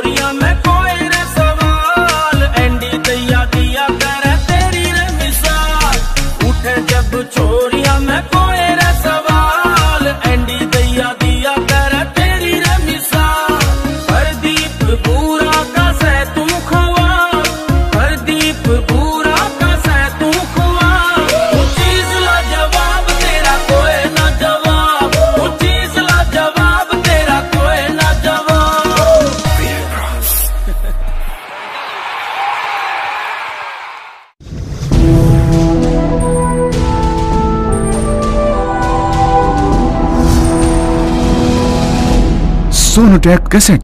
Gloria. Ozone attack कैसे?